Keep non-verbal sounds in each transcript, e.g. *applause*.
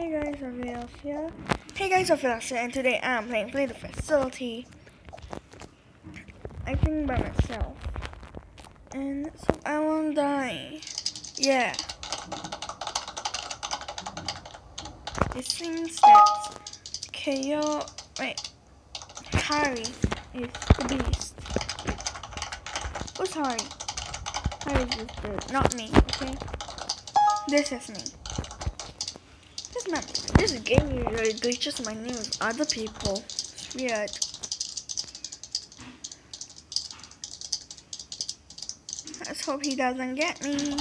Hey guys, Raphael here. Hey guys, Raphael here, and today I'm playing Flee the Facility. I think by myself. And so I won't die. Yeah. It seems that KO, wait, Harry is the beast. Who's Harry? Harry is the, not me, okay? This is me. This game usually glitches my name with other people. It's weird. Let's hope he doesn't get me.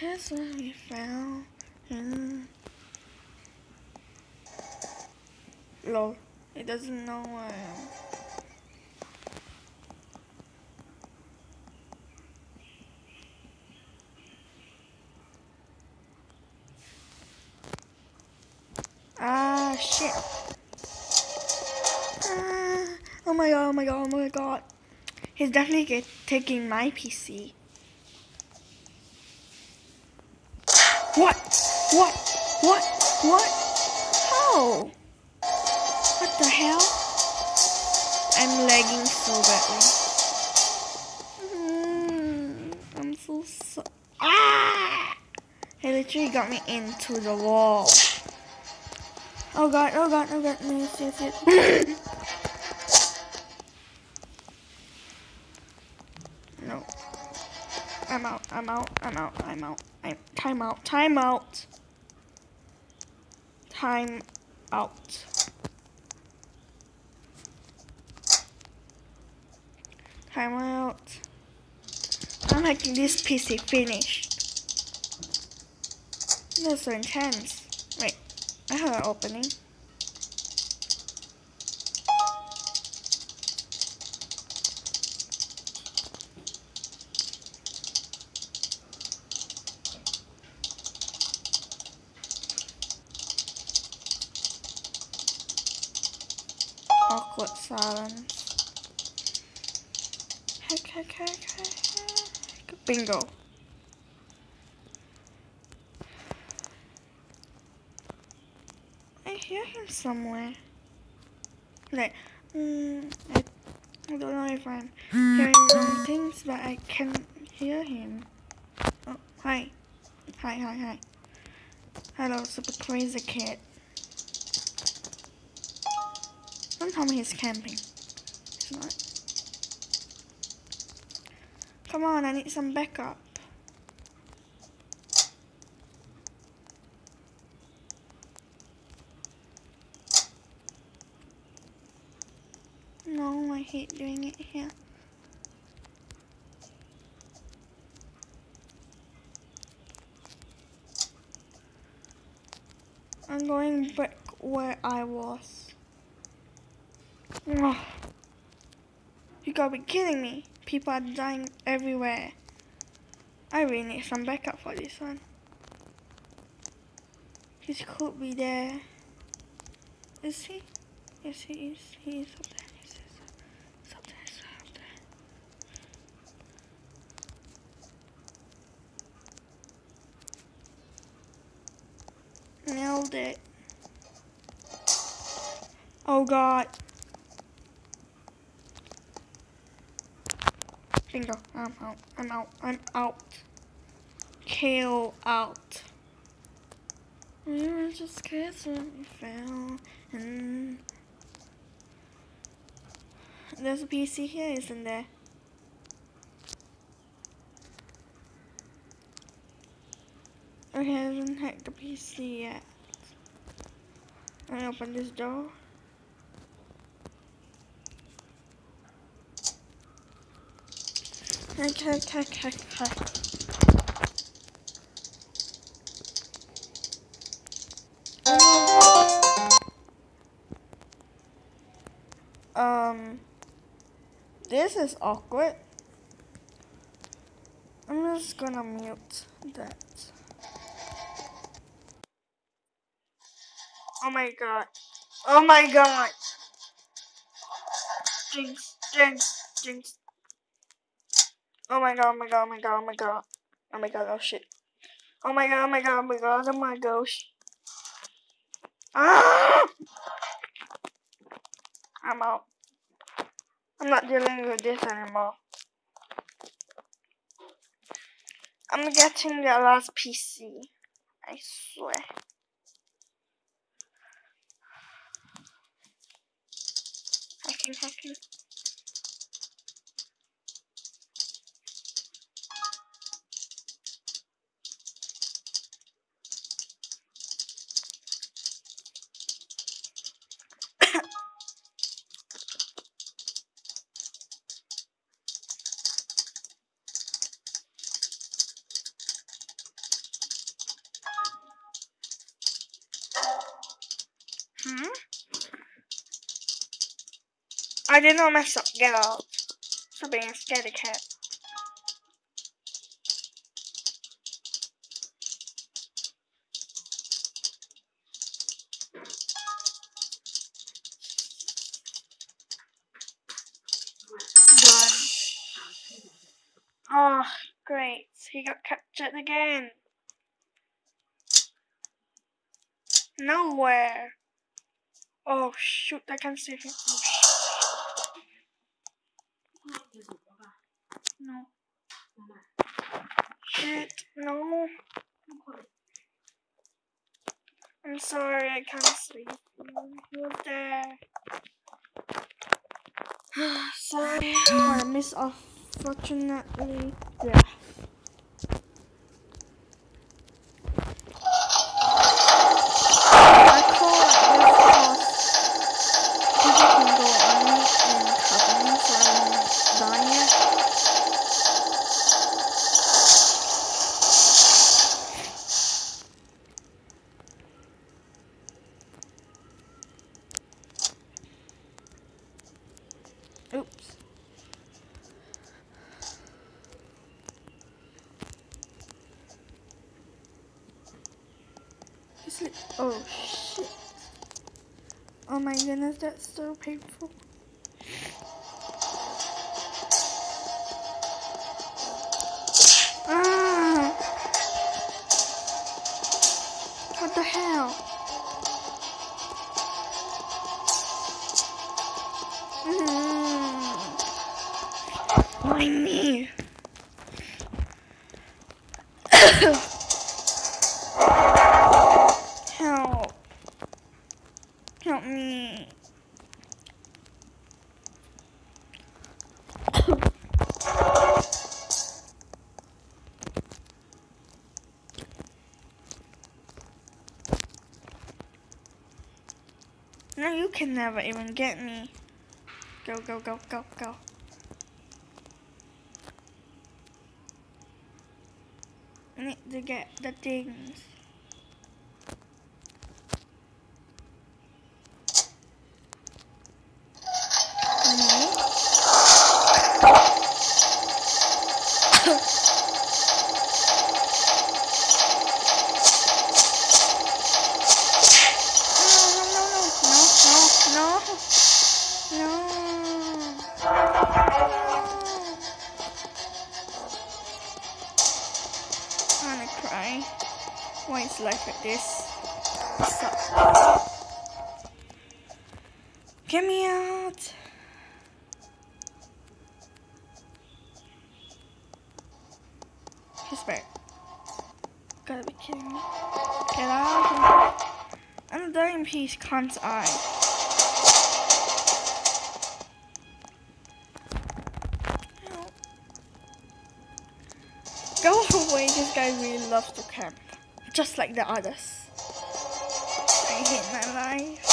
You can't let me found. Lol. It doesn't know where I am. Ah, shit. Ah, oh my god, oh my god, oh my god. He's definitely taking my PC. What? What? What? What? How? What the hell? I'm lagging so badly. Mm, I'm so so. Ah! He literally got me into the wall. Oh god, oh god, oh god, yes, yes, yes. I'm out, I'm out, I'm out, I'm out. I'm time out, time out. Time out. Time out. I'm making this PC finished. That's so intense. Wait. I have an opening. Awkward silence. Heck, heck, heck, heck. Bingo. I hear him somewhere. Like, mm, I, I don't know if I'm hearing things, but I can hear him. Oh, hi. Hi, hi, hi. Hello, super crazy kid. Don't tell me he's camping. He's not. Come on, I need some backup. No, I hate doing it here. I'm going back where I was. *sighs* You gotta be kidding me. People are dying everywhere. I really need some backup for this one. He could be there. Is he? Yes, he is. He is up there. He He's up there. Up there. Nailed it. Oh god. Bingo. I'm out. I'm out. I'm out. Kale out. We were just we fell. And there's a PC here, isn't there? Okay, I haven't hacked the PC yet. I open this door. Hack, hack, hack, hack. Um, this is awkward. I'm just gonna mute that. Oh my god. Oh my god. Jinx, jinx, jinx. Oh my god, oh my god, oh my god, oh my god. Oh my god, oh shit. Oh my god, oh my god, oh my god, oh my gosh. Ah! I'm out. I'm not dealing with this anymore. I'm getting the last PC. I swear. Hacking, hacking. I did not mess up. Get out. Stop being a scaredy cat. Oh, great. He got captured again. Nowhere. Oh shoot, I can't save him. Oh, shit. No. Shit, no. I'm sorry, I can't. He was there. sorry. I miss unfortunately death. I call it this because people can go on and cover me so I won't die yet. Oops. Like, oh shit. Oh my goodness, that's so painful. Ah! What the hell? Mm. My knee. You can never even get me. Go, go, go, go, go. I need to get the things. No. No, no, no, no, no, no. I'm gonna cry. Why is life like this? Sucks. Get me out. He's back. Gotta be kidding me. Get out. I'm dying in peace, can't I? Guy really loves to camp. Just like the others. I hate my life.